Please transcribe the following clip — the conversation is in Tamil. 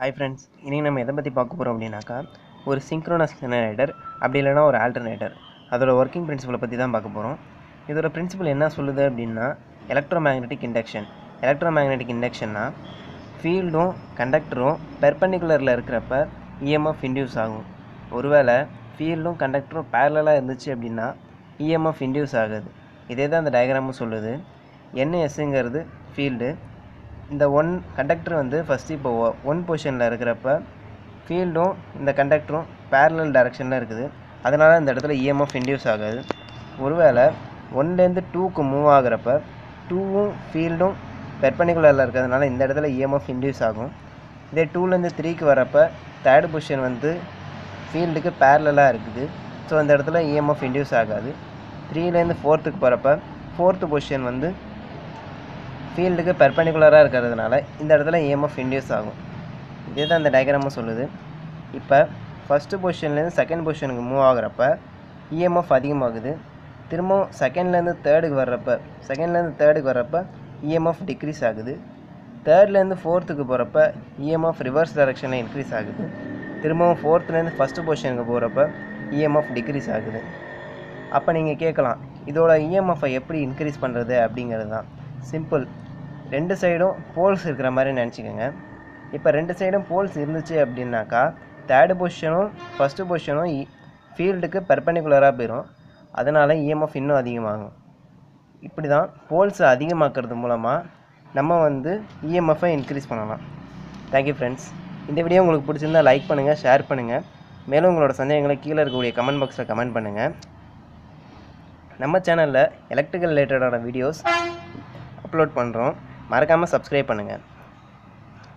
ஹை ஃப்ரெண்ட்ஸ் இன்றைக்கி நம்ம எதை பற்றி பார்க்க போகிறோம் அப்படின்னாக்கா ஒரு சிங்க்ரோனஸ் ஜெனரேட்டர் அப்படி இல்லைன்னா ஒரு ஆல்டர்னேட்டர் அதோட ஒர்க்கிங் பிரின்சிபலை பற்றி தான் பார்க்க போகிறோம் இதோட பிரின்சிபல் என்ன சொல்லுது அப்படின்னா electromagnetic induction electromagnetic இண்டக்ஷன்னா ஃபீல்டும் கண்டக்டரும் பெர்பெண்டிகுலரில் இருக்கிறப்ப இஎம்எஃப் இன்டியூஸ் ஆகும். ஒருவேளை ஃபீல்டும் கண்டக்டரும் பேரலாக இருந்துச்சு அப்படின்னா இஎம்எஃப் இன்டியூஸ் ஆகுது. இதே தான் அந்த டயக்ராமும் சொல்லுது. என்எஸ்ங்கிறது ஃபீல்டு இந்த ஒன் கண்டக்டர் வந்து ஃபஸ்ட்டு இப்போ ஒன் பொசிஷனில் இருக்கிறப்ப ஃபீல்டும் இந்த கண்டக்டரும் பேரலல் டைரக்ஷனில் இருக்குது. அதனால் இந்த இடத்துல இஎம்எஃப் இன்டியூஸ் ஆகாது. ஒருவேளை ஒன்லேருந்து டூக்கு மூவ் ஆகுறப்ப டூவும் ஃபீல்டும் பெர்பனிகுலரில் இருக்கிறதுனால இந்த இடத்துல இஎம்எஃப் இன்டியூஸ் ஆகும். இதே டூலேருந்து த்ரீக்கு வரப்போ தேர்டு பொசிஷன் வந்து ஃபீல்டுக்கு பேரலாக இருக்குது. ஸோ அந்த இடத்துல இஎம்எஃப் இன்டியூஸ் ஆகாது. த்ரீலேருந்து ஃபோர்த்துக்கு போகிறப்ப ஃபோர்த்து பொசிஷன் வந்து ஃபீல்டுக்கு பெர்பெண்டிகுலராக இருக்கிறதுனால இந்த இடத்துல இஎம்எஃப் இன்டியூஸ் ஆகும். இதே தான் அந்த டயக்ராமும் சொல்லுது. இப்போ ஃபஸ்ட்டு பொசிஷன்லேருந்து செகண்ட் பொசிஷனுக்கு மூவ் ஆகுறப்ப இஎம்எஃப் அதிகமாகுது. திரும்பவும் செகண்ட்லேருந்து தேர்டுக்கு வர்றப்ப செகண்ட்லேருந்து தேர்டுக்கு வர்றப்ப இஎம்எஃப் டிக்ரீஸ் ஆகுது. தேர்ட்லேருந்து ஃபோர்த்துக்கு போகிறப்ப இஎம்எஃப் ரிவர்ஸ் டைரெக்ஷனில் இன்க்ரீஸ் ஆகுது. திரும்பவும் ஃபோர்த்துலேருந்து ஃபஸ்ட்டு பொசிஷனுக்கு போகிறப்ப இஎம்எஃப் டிக்ரீஸ் ஆகுது. அப்போ நீங்கள் கேட்கலாம் இதோட இஎம்எஃப்பை எப்படி இன்க்ரீஸ் பண்ணுறது அப்படிங்கிறது தான் சிம்பிள் ரெண்டு சைடும் போல்ஸ் இருக்கிற மாதிரி நினச்சிக்கோங்க. இப்போ ரெண்டு சைடும் போல்ஸ் இருந்துச்சு அப்படின்னாக்கா தேர்டு பொசிஷனும் ஃபஸ்ட்டு பொசிஷனும் ஃபீல்டுக்கு பெர்பெண்டிகுலராக போயிடும் அதனால் இஎம்எஃப் இன்னும் அதிகமாகும். இப்படி தான் போல்ஸை அதிகமாக்குறது மூலமாக நம்ம வந்து இஎம்எஃப்பை இன்க்ரீஸ் பண்ணலாம். தேங்க்யூ ஃப்ரெண்ட்ஸ் இந்த வீடியோ உங்களுக்கு பிடிச்சிருந்தா லைக் பண்ணுங்கள் ஷேர் பண்ணுங்கள் மேலும் உங்களோட சந்தேகங்களை கீழே இருக்கக்கூடிய கமெண்ட் பாக்ஸில் கமெண்ட் பண்ணுங்கள் நம்ம சேனலில் எலக்ட்ரிக்கல் ரிலேட்டடான வீடியோஸ் அப்லோட் பண்ணுறோம் மறக்காமல் சப்ஸ்கிரைப் பண்ணுங்கள்